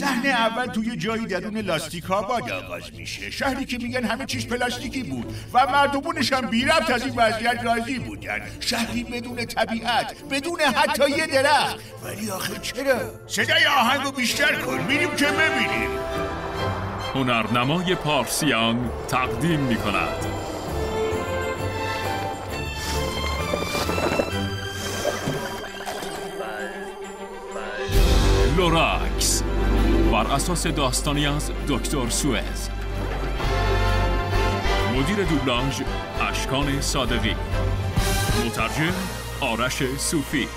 صحنه اول توی جایی درون لاستیکا باد آغاز میشه. شهری که میگن همه چیز پلاستیکی بود و مردمونش هم بی ربط از این وضعیت راضی بودن. شهری بدون طبیعت بدون حتی یه درخت. ولی آخه چرا؟ صدای آهنگو بیشتر کن. میریم که ببینیم. هنرنمای پارسیان تقدیم می کند لوراکس. بر اساس داستانی از دکتر سوئز. مدیر دوبلاژ اشکان صادقی. مترجم آرش صوفی.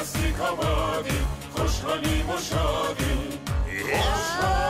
مستی خوشحالی مشادی. خوشحالی